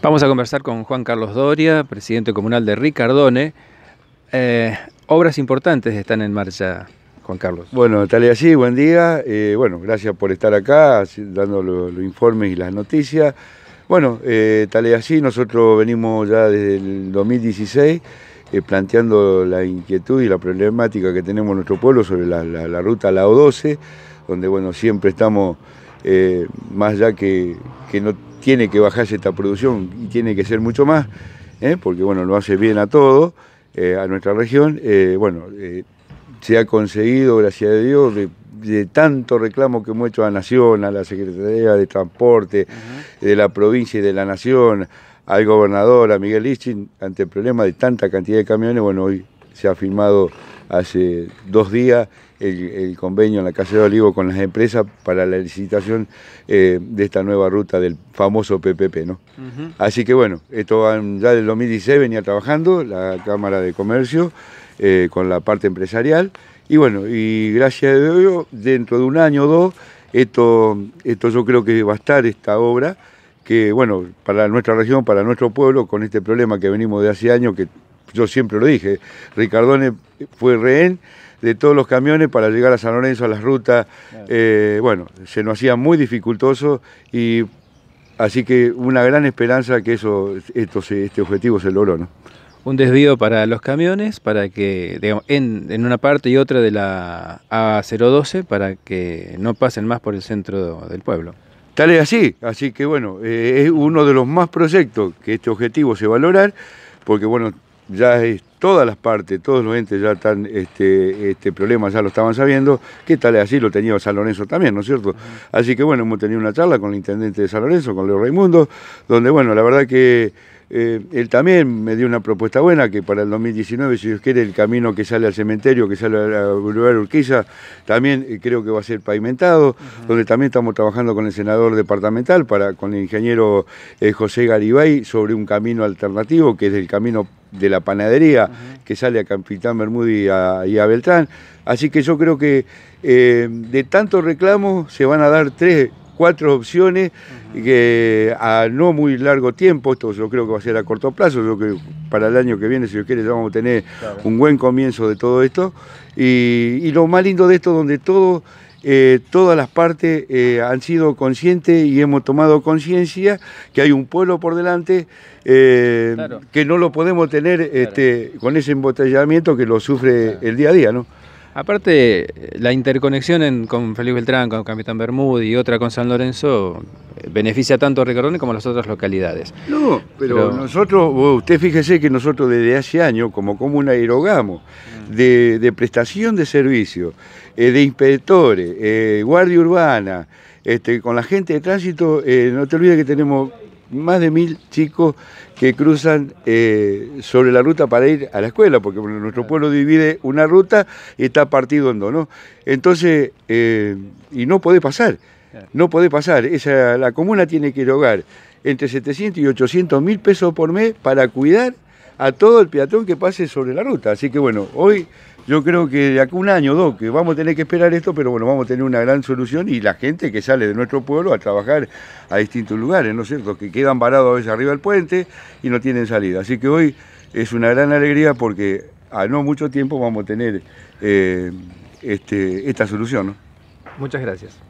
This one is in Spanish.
Vamos a conversar con Juan Carlos Doria, presidente comunal de Ricardone. Eh, obras importantes están en marcha, Juan Carlos. Bueno, tal y así, buen día. Eh, bueno, gracias por estar acá, dando los, informes y las noticias. Bueno, eh, tal y así, nosotros venimos ya desde el 2016 eh, planteando la inquietud y la problemática que tenemos en nuestro pueblo sobre la, ruta La O12, donde bueno, siempre estamos más ya que, que no tiene que bajarse esta producción y tiene que ser mucho más, ¿eh? porque bueno, lo hace bien a todo, eh, a nuestra región. Eh, bueno, se ha conseguido, gracias a Dios, de, tanto reclamo que hemos hecho a Nación, a la Secretaría de Transporte, de la provincia y de la Nación, al gobernador, a Miguel Lichin, ante el problema de tanta cantidad de camiones, bueno, hoy se ha firmado hace dos días el, convenio en la Casa de Olivo con las empresas para la licitación eh, de esta nueva ruta del famoso PPP. ¿no? Así que bueno, esto ya del 2016 venía trabajando la Cámara de Comercio eh, con la parte empresarial y bueno, y gracias a Dios, dentro de un año o dos, esto, esto yo creo que va a estar esta obra que bueno, para nuestra región, para nuestro pueblo, con este problema que venimos de hace años, que yo siempre lo dije, Ricardone fue rehén de todos los camiones para llegar a San Lorenzo, a las rutas, eh, bueno, se nos hacía muy dificultoso y así que una gran esperanza que eso, esto, este objetivo se logró, ¿no? Un desvío para los camiones, para que, digamos, en, una parte y otra de la A012, para que no pasen más por el centro del pueblo. Tal es así, así que bueno, eh, es uno de los más proyectos que este objetivo se va a lograr, porque bueno, ya es todas las partes, todos los entes ya están, este, este problema ya lo estaban sabiendo, que tal es así, lo tenía San Lorenzo también, ¿no es cierto? Así que bueno, hemos tenido una charla con el intendente de San Lorenzo, con Leo Raimundo, donde bueno, la verdad que eh, él también me dio una propuesta buena que para el 2019, si Dios quiere, el camino que sale al cementerio, que sale a Boulevard Urquiza, también eh, creo que va a ser pavimentado, donde también estamos trabajando con el senador departamental, para, con el ingeniero eh, José Garibay, sobre un camino alternativo, que es el camino de la panadería, que sale a Capitán Bermúdez y a, Beltrán. Así que yo creo que de tantos reclamos se van a dar tres cuatro opciones que a no muy largo tiempo, esto yo creo que va a ser a corto plazo, yo creo que para el año que viene, si Dios quiere, ya vamos a tener un buen comienzo de todo esto. Y, lo más lindo de esto, donde todo, eh, todas las partes eh, han sido conscientes y hemos tomado conciencia que hay un pueblo por delante eh, que no lo podemos tener este, con ese embotellamiento que lo sufre el día a día, ¿no? Aparte, la interconexión con Felipe Beltrán, con Capitán Bermúdez y otra con San Lorenzo eh, beneficia tanto a Ricardone como a las otras localidades. No, pero, nosotros, usted fíjese que nosotros desde hace años, como comuna, erogamos mm. de, prestación de servicios, eh, de inspectores, eh, guardia urbana, este, con la gente de tránsito, no te olvides que tenemos más de mil chicos que cruzan eh, sobre la ruta para ir a la escuela, porque nuestro pueblo divide una ruta y está partido en dos, ¿no? Entonces, eh, y no puede pasar, no puede pasar. Esa, la comuna tiene que erogar entre 700 y 800 mil pesos por mes para cuidar a todo el peatón que pase sobre la ruta. Así que bueno, hoy yo creo que de acá un año o dos que vamos a tener que esperar esto, pero bueno, vamos a tener una gran solución y la gente que sale de nuestro pueblo a trabajar a distintos lugares, ¿no es cierto? Que quedan varados a veces arriba del puente y no tienen salida. Así que hoy es una gran alegría porque a no mucho tiempo vamos a tener eh, este, esta solución, ¿no? Muchas gracias.